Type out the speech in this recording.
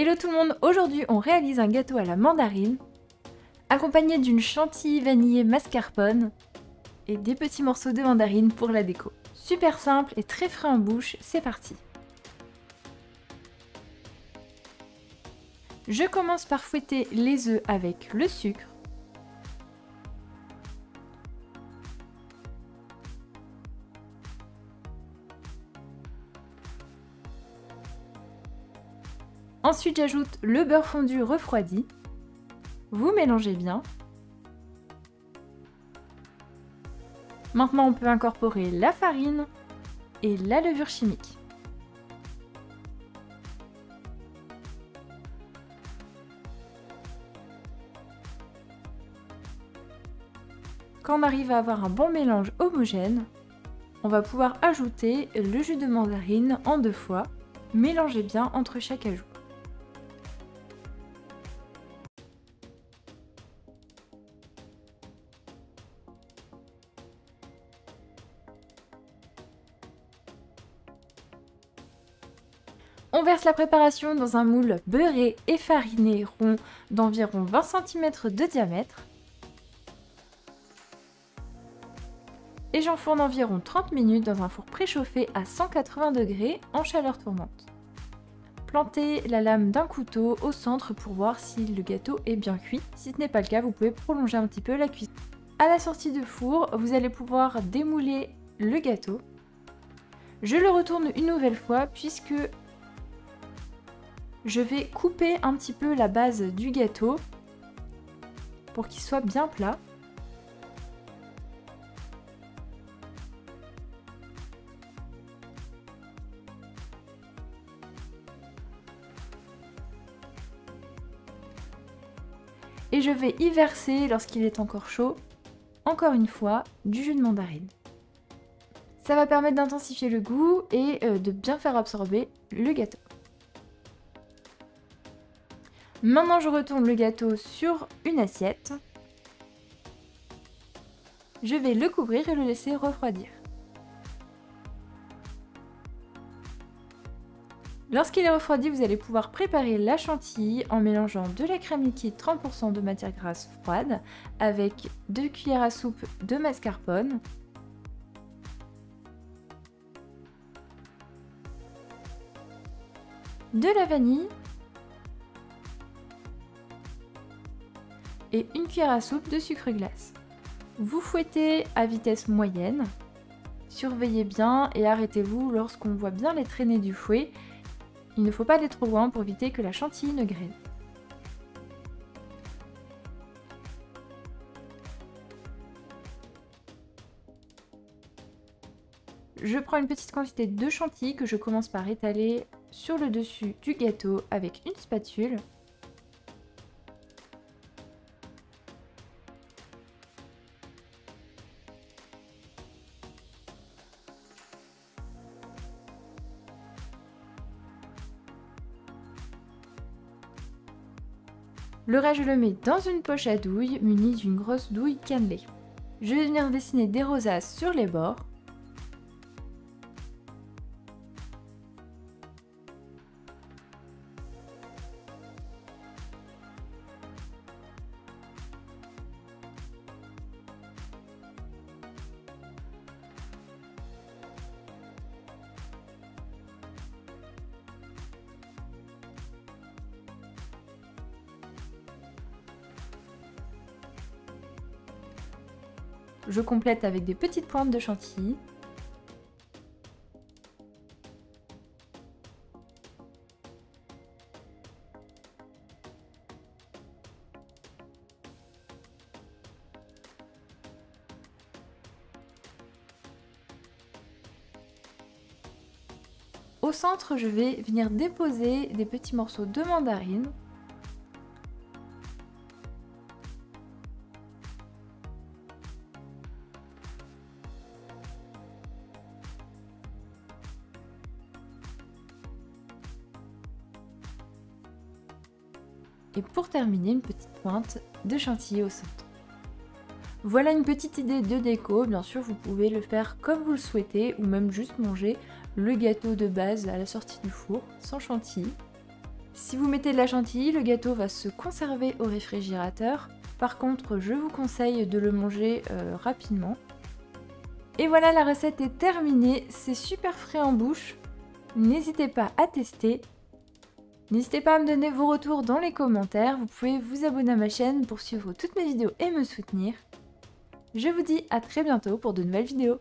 Hello tout le monde, aujourd'hui on réalise un gâteau à la mandarine, accompagné d'une chantilly vanillée mascarpone et des petits morceaux de mandarine pour la déco. Super simple et très frais en bouche, c'est parti Je commence par fouetter les œufs avec le sucre. Ensuite, j'ajoute le beurre fondu refroidi. Vous mélangez bien. Maintenant, on peut incorporer la farine et la levure chimique. Quand on arrive à avoir un bon mélange homogène, on va pouvoir ajouter le jus de mandarine en deux fois. Mélangez bien entre chaque ajout. On verse la préparation dans un moule beurré et fariné rond d'environ 20 cm de diamètre. Et j'enfourne environ 30 minutes dans un four préchauffé à 180 degrés en chaleur tournante. Plantez la lame d'un couteau au centre pour voir si le gâteau est bien cuit. Si ce n'est pas le cas, vous pouvez prolonger un petit peu la cuisson. À la sortie du four, vous allez pouvoir démouler le gâteau. Je le retourne une nouvelle fois puisque je vais couper un petit peu la base du gâteau pour qu'il soit bien plat. Et je vais y verser, lorsqu'il est encore chaud, encore une fois, du jus de mandarine. Ça va permettre d'intensifier le goût et euh, de bien faire absorber le gâteau. Maintenant, je retourne le gâteau sur une assiette. Je vais le couvrir et le laisser refroidir. Lorsqu'il est refroidi, vous allez pouvoir préparer la chantilly en mélangeant de la crème liquide 30% de matière grasse froide avec 2 cuillères à soupe de mascarpone, de la vanille et une cuillère à soupe de sucre glace. Vous fouettez à vitesse moyenne. Surveillez bien et arrêtez-vous lorsqu'on voit bien les traînées du fouet. Il ne faut pas aller trop loin pour éviter que la chantilly ne graine. Je prends une petite quantité de chantilly que je commence par étaler sur le dessus du gâteau avec une spatule Le reste, je le mets dans une poche à douille munie d'une grosse douille cannelée. Je vais venir dessiner des rosaces sur les bords. Je complète avec des petites pointes de chantilly. Au centre, je vais venir déposer des petits morceaux de mandarine et pour terminer une petite pointe de chantilly au centre. Voilà une petite idée de déco, bien sûr vous pouvez le faire comme vous le souhaitez ou même juste manger le gâteau de base à la sortie du four sans chantilly. Si vous mettez de la chantilly, le gâteau va se conserver au réfrigérateur. Par contre, je vous conseille de le manger euh, rapidement. Et voilà, la recette est terminée. C'est super frais en bouche. N'hésitez pas à tester. N'hésitez pas à me donner vos retours dans les commentaires. Vous pouvez vous abonner à ma chaîne pour suivre toutes mes vidéos et me soutenir. Je vous dis à très bientôt pour de nouvelles vidéos.